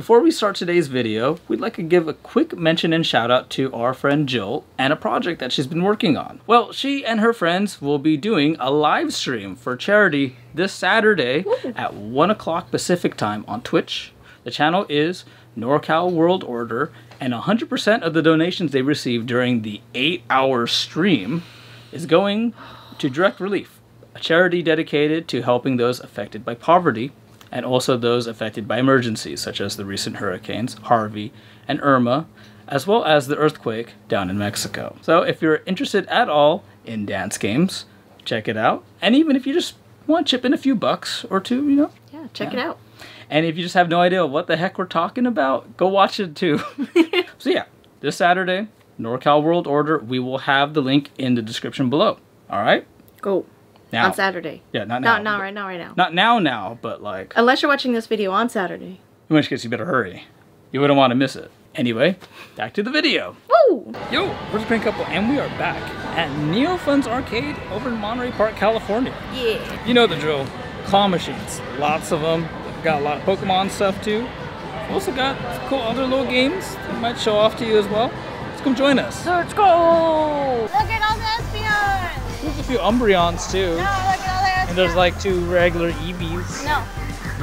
Before we start today's video, we'd like to give a quick mention and shout out to our friend Jill and a project that she's been working on. Well, she and her friends will be doing a live stream for charity this Saturday Ooh. at 1 o'clock Pacific time on Twitch. The channel is NorCal World Order, and 100% of the donations they receive during the 8 hour stream is going to Direct Relief, a charity dedicated to helping those affected by poverty and also those affected by emergencies such as the recent hurricanes Harvey and Irma, as well as the earthquake down in Mexico. So if you're interested at all in dance games, check it out. And even if you just want to chip in a few bucks or two, you know. Yeah, check yeah. it out. And if you just have no idea what the heck we're talking about, go watch it too. so yeah, this Saturday, NorCal World Order, we will have the link in the description below. All right? Go. Now. On Saturday. Yeah, not now. Not, not right now, right now. Not now, now, but like. Unless you're watching this video on Saturday. In which case, you better hurry. You wouldn't want to miss it. Anyway, back to the video. Woo! Yo, we're the Crane Couple, and we are back at NeoFuns Arcade over in Monterey Park, California. Yeah. You know the drill. Claw machines. Lots of them. We've got a lot of Pokemon stuff too. We've also got cool other little games that might show off to you as well. Let's come join us. Let's go! Look at a few Umbreons too. No, look at all And there's like two regular Eevees. No.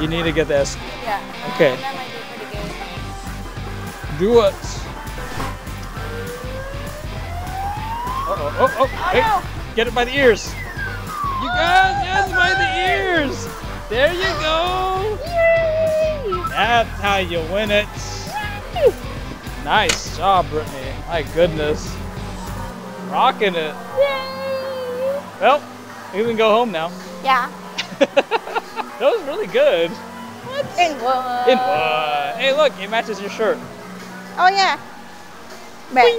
You need to get this. Yeah. Okay. That might be pretty good. Do it. Uh oh, oh, oh, oh hey, no. get it by the ears. You got yes by the ears. There you go. Yay! That's how you win it. Yay! Nice job, Brittany. My goodness. Rocking it. Yay! Well, we can go home now. Yeah. that was really good. What? In what? In what? Hey, look, it matches your shirt. Oh, yeah. Bing.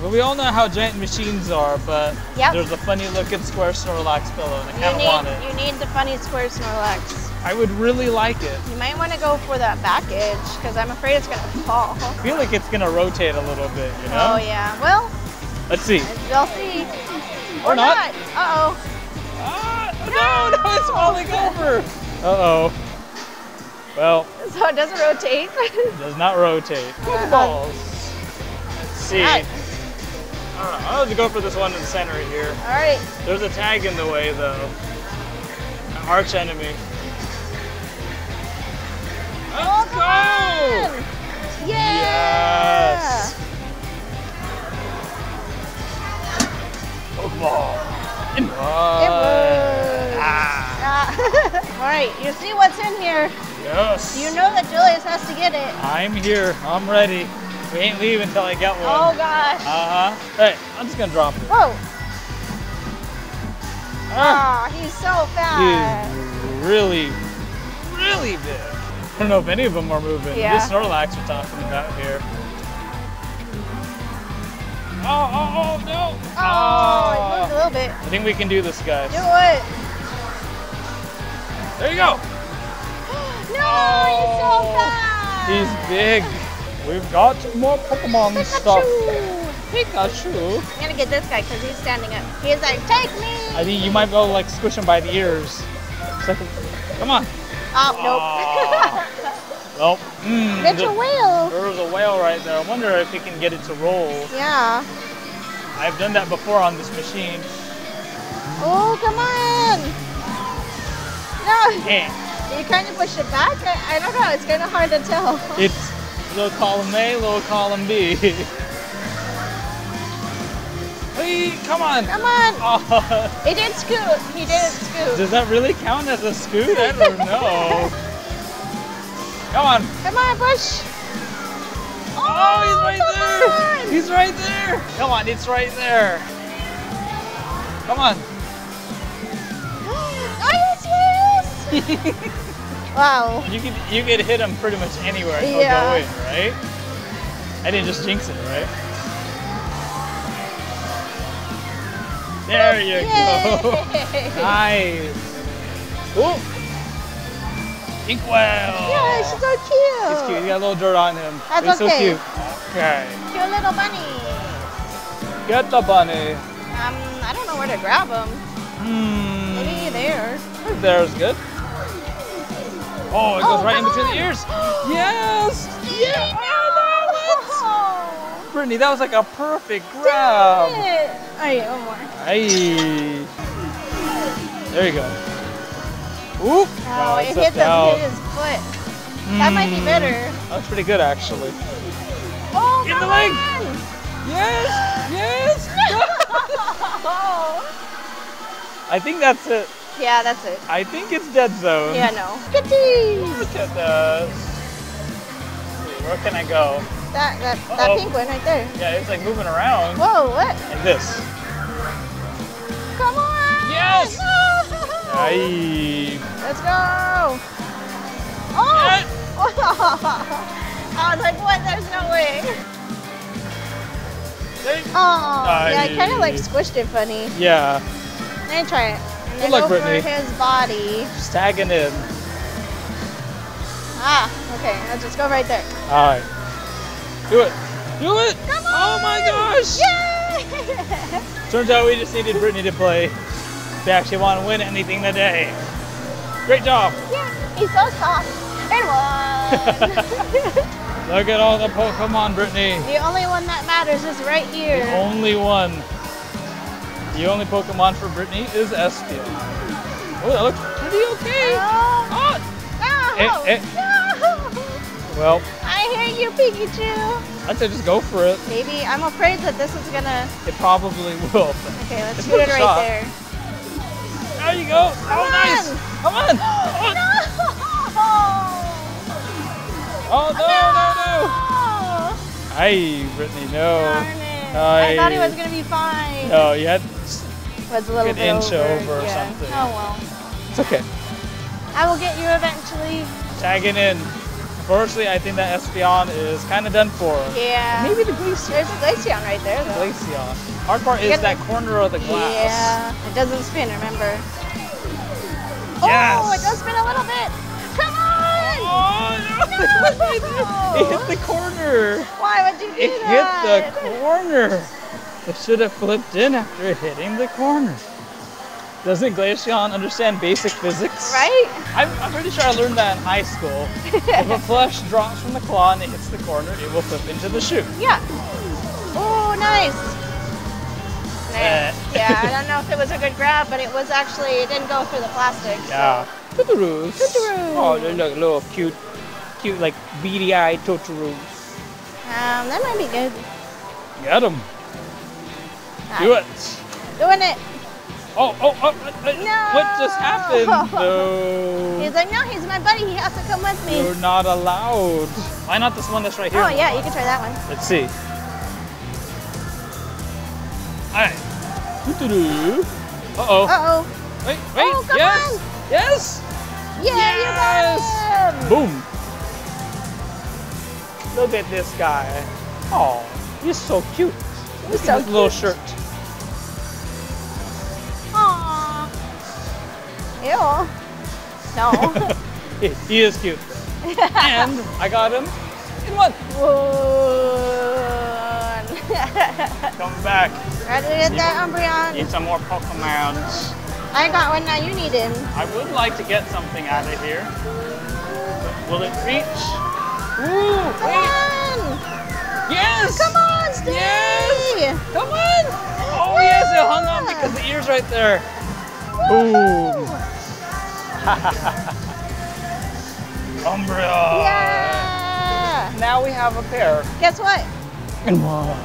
Well, we all know how giant machines are, but yep. there's a funny looking square Snorlax pillow, and I kind of want it. You need the funny square Snorlax. I would really like it. You might want to go for that back edge, because I'm afraid it's going to fall. I feel like it's going to rotate a little bit, you know? Oh, yeah. Well, let's see. We'll see. Or, or not. not. Uh-oh. Ah, no, no, it's falling over. Uh-oh. Well. So it doesn't rotate? it does not rotate. Pokeballs. Uh, see. Right. I'll have to go for this one in the center here. All right. There's a tag in the way, though. An arch enemy. Let's go! Yeah! Yes! Pokeball. Ah. All right, you see what's in here. Yes. You know that Julius has to get it. I'm here. I'm ready. We ain't leaving until I get one. Oh gosh. Uh huh. Hey, I'm just gonna drop it. Whoa. Ah, oh, he's so fast. He's really, really big. I don't know if any of them are moving. Yeah. This Snorlax we're talking about here. Oh, oh, oh, no. Oh, oh, it moved a little bit. I think we can do this, guys. Do it. There you go. no, oh, he's so oh, fast. He's big. We've got more Pokemon stuff. Pikachu. I'm gonna get this guy because he's standing up. He's like, take me. I think you might be able to like squish him by the ears. Come on. Oh, nope. Ah. Nope. Mm, It's a whale. There's a whale right there. I wonder if we can get it to roll. Yeah. I've done that before on this machine. Oh, come on. No. Yeah. You kind of push it back? I, I don't know. It's kind of hard to tell. It's little column A, little column B. hey, come on. Come on. Oh. He did scoot. He did scoot. Does that really count as a scoot? I don't know. Come on. Come on, Bush. Oh, oh he's oh, right there. On. He's right there. Come on, it's right there. Come on. Oh, yes, yes. wow. You could you could hit him pretty much anywhere and yeah. go in, right? I didn't just jinx it, right? There you Yay. go. nice. Ooh. Inkwell. Yeah, she's so cute. He's cute. He got a little dirt on him. That's He's okay. so cute. Okay. Cute little bunny. Get the bunny. Um, I don't know where to grab him. Hmm. Maybe there. There's good. Oh, it goes Oh, right in between the ears. Yes. Yeah. Oh, that was- Brittany, that was like a perfect grab. Alright, one more. Hey. There you go. Oop. Oh, it hit, the, out. hit his foot. That might be Mm, better. That's pretty good, actually. Oh, Get the leg. on. Yes. Yes. I think that's it. yeah, that's it. I think it's dead zone. Yeah, no. Kitties. Look at this. Where can I go? That that that Uh-oh. pink one right there. Yeah, it's like moving around. Whoa, what? Like this. Come on. Yes. Let's go. Oh. I was like, what? There's no way. Oh, yeah, I kind of like squished it funny. Yeah, Let me try it. And Good luck, go Brittany. his body. just tagging in. Ah, okay. I'll just go right there. All right. Do it. Do it. Come on. Oh my gosh. Yay! Turns out we just needed Brittany to play. They actually want to win anything today. Great job. yeah, he's so soft. Look at all the Pokemon, Brittany. the only one that matters is right here. The only one. The only Pokemon for Brittany is Espeon. Oh, that looks pretty okay. Oh, Oh, no! Eh, eh. No! well, I hate you, Pikachu. I'd say just go for it. Maybe I'm afraid that this is gonna. It probably will. Okay, let's It's shoot worth it right shot. there. There you go. Come oh, nice. on. Come on. Oh, No! oh, no, no, no. Hey, Brittany, no. Darn it. I thought it was gonna be fine. No, you had. was a little Good bit inch over. over or yeah. something. Oh well. It's okay. I will get you eventually. Tagging in. Unfortunately, I think that Espeon is kind of done for. Yeah. Maybe the Glaceon. There's a Glaceon right there though. Glaceon. Hard part is that the- corner of the glass. Yeah. It doesn't spin, remember? Yes. Oh, it does spin a little bit. Come on! Oh, no. it hit the corner. Why would you do It that? hit the corner. It should have flipped in after hitting the corner. Doesn't Glaceon understand basic physics? Right? I'm, I'm pretty sure I learned that in high school. if a flesh drops from the claw and it hits the corner, it will flip into the shoe. Yeah. Oh, nice. Yeah, I don't know if it was a good grab, but it was actually, it didn't go through the plastic. Yeah. so- Yeah. Totoros. Totoros. Oh, they look little cute, cute like beady-eyed Totoros. Um, that might be good. Get them. Do it. Doing it. Oh, oh, oh. uh, uh, No. What just happened? No. He's like, no, he's my buddy. He has to come with me. You're not allowed. Why not this one that's right here? Oh, yeah, you can try that one. Let's see. Alright. Uh-oh. Uh-oh. Wait, oh, wait. Oh, come yes. on. Yes. Yeah, Yes. you got him. Boom. Look at this guy. Oh, he's so cute. Look so at his little shirt. Aww. Ew. No. he, he is cute. and I got him in one. One. Come back. Ready to get that Umbreon? Need some more Pokemons. I got one now. You need him. I would like to get something out of here. Will it reach? Ooh, Come wait. on. Yes. Come on, stay. Yes. Come on. Oh yes, it hung on because the ear's right there. Boom. Umbreon. Yeah. Now we have a pair. Guess what? And one.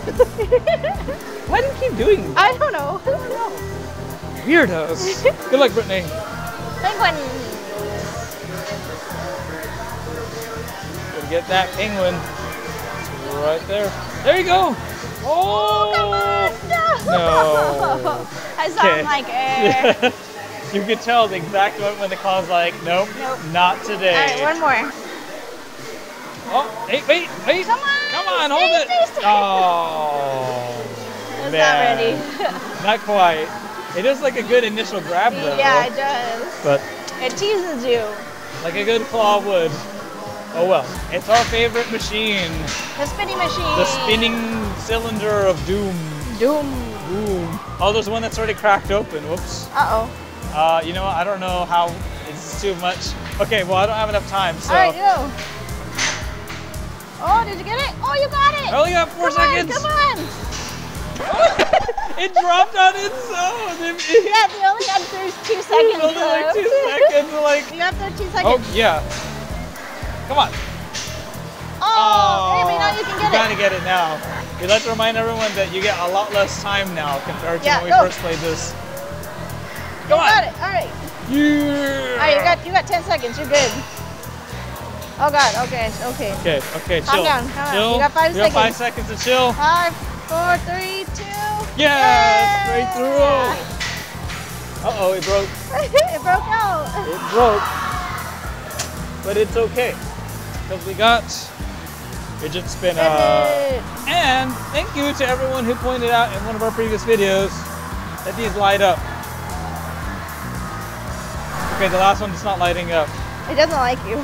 Why do you keep doing that? I don't know. I don't know. Weirdos. Good luck, Brittany. Penguin. Gotta get that penguin. Right there. There you go. Oh. oh no. No. I sound like air. you could tell the exact moment when the call's like, nope, Nope. not today. All right, one more. Oh, wait, wait, wait. Come on, Come on, hold it. Oh. It's not ready. Not quite. It is like a good initial grab though. yeah, it does. But It teases you. like a good claw would. Oh well. It's our favorite machine. The spinning machine. The spinning cylinder of doom. Doom. Doom. Oh, there's one that's already cracked open. Whoops. Uh oh. Uh, you know what? I don't know how It's too much. Okay, well I don't have enough time, so. All right, go. Oh, did you get it? Oh, you got it. I only got four come seconds. On, come on. it dropped on its own. It, it, Yeah, they only got two seconds. only like two seconds. Like, You got through two oh seconds. yeah. Come on. Oh, maybe oh, now you can get you gotta get it now. We'd like to remind everyone that you get a lot less time now compared to Yeah, when we go. first played this. You Come on. got it. All right. Yeah. All right, you got you got 10 seconds. You're good. Oh God. Okay. Okay. Okay, okay, Calm chill. down, calm down. chill. You got five You got five seconds. seconds to chill. Five, four, three, two. Yeah, straight through. Uh oh, it broke. it broke out. It broke. But it's okay. Because we got fidget spinner. And thank you to everyone who pointed out in one of our previous videos that these light up. Okay, the last one is not lighting up. It doesn't like you.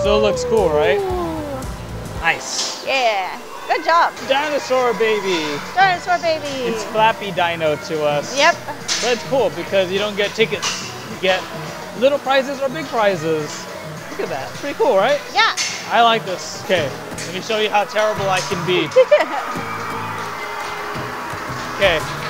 Still looks cool, right? Ooh. Nice. Yeah. Good job. Dinosaur baby. Dinosaur baby. It's Flappy Dino to us. Yep. But it's cool because you don't get tickets. You get little prizes or big prizes. Look at that. It's pretty cool, right? Yeah. I like this. Okay, let me show you how terrible I can be. Okay.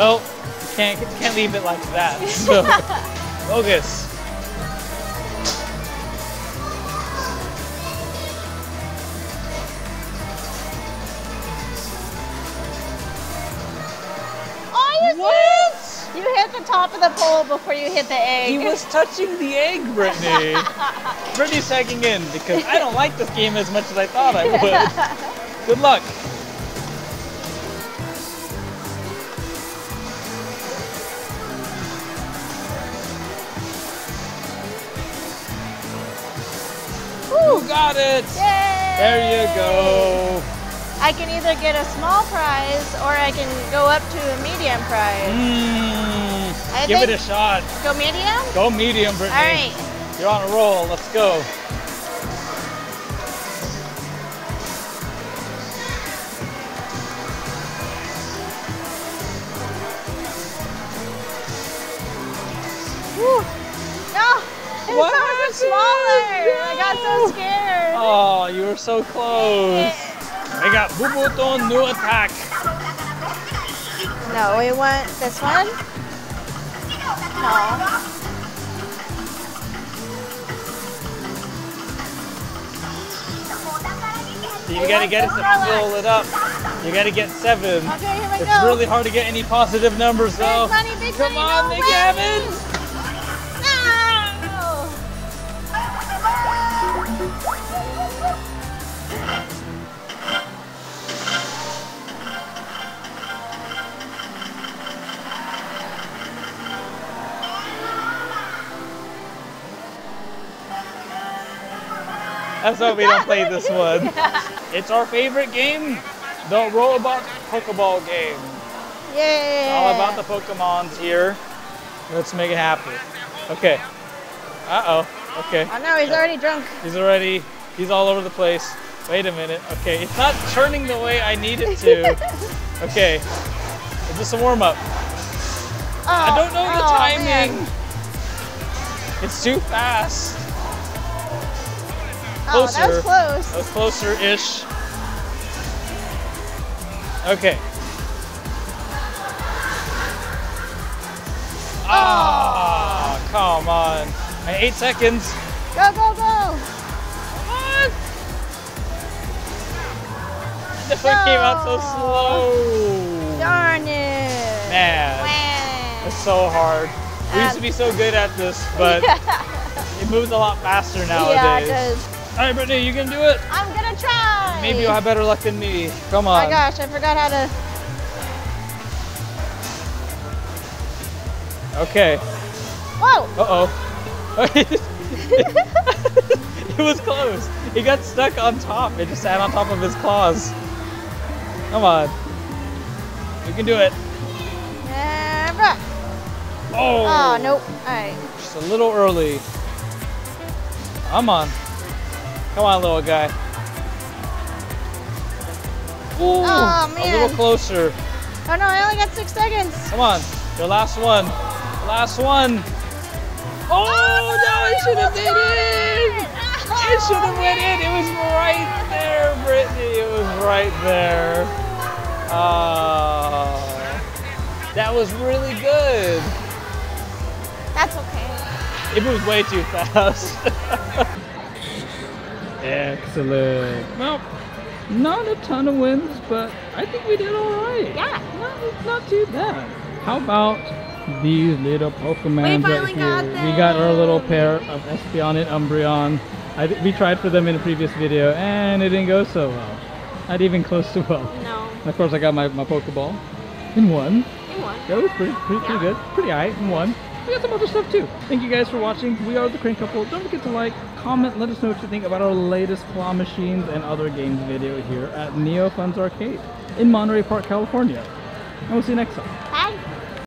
Well, can't can't leave it like that. So, focus. oh, you What? You hit the top of the pole before you hit the egg. He was touching the egg, Brittany. Brittany's tagging in because I don't like this game as much as I thought I would. Good luck. Got it. Yay! There you go. I can either get a small prize or I can go up to a medium prize. Mm, give it a shot. Go medium? Go medium, Brittany. right. You're on a roll. Let's go. Whew. No! It's What so much smaller! I got so scared. Oh, you were so close. I got Bubuton new attack. No, we want this one? No. You gotta get it to fill it up. You gotta get seven. Okay, here we It's go. really hard to get any positive numbers Big though. money, big Come money, on, no Nick way. Evans. That's why we don't play this one. It's our favorite game, the Robot Pokeball game. Yeah. All about the Pokemons here. Let's make it happen. Okay. Uh oh. Okay. Oh no, he's already drunk. He's already, he's all over the place. Wait a minute. Okay, it's not turning the way I need it to. Okay, it's just a warm up. Oh, I don't know the oh, timing. man. It's too fast. Oh, that was Closer. close. That was closer-ish. Okay. Ah, come on. And eight seconds. Go, go, go. What? The foot came out so slow. Darn it. Man, Wah. it's so hard. We used to be so good at this, but it moves a lot faster nowadays. yeah, it does. All right, Brittany, you can do it. I'm gonna try. Maybe you'll have better luck than me. Come Oh on. my gosh, I forgot how to. Okay. Whoa! Uh oh. it was close. He got stuck on top. It just sat on top of his claws. Come on. You can do it. Back. Oh. Oh, nope. Alright. Just a little early. Come on. Come on, little guy. Ooh, Oh, a little closer. Oh no, I only got six seconds. Come on, your last one. Last one. Oh, oh no, it should have been in. It oh, should have went in. It was right there, Brittany. It was right there. Oh, that was really good. That's okay. It was way too fast. Excellent. Well, not a ton of wins, but I think we did all right. Yeah. Not, not too bad. How about these little Pokemon right finally here? got We got our little pair of Espeon and Umbreon. I, th- we tried for them in a previous video, and it didn't go so well. Not even close to well. No. And of course, I got my, my Pokeball in one. You won. That was pretty, pretty, pretty good. Pretty high in one. We got some other stuff too. Thank you guys for watching. We are the Crane Couple. Don't forget to like, comment, let us know what you think about our latest claw machines and other games video here at NeoFuns Arcade in Monterey Park, California. And we'll see you next time.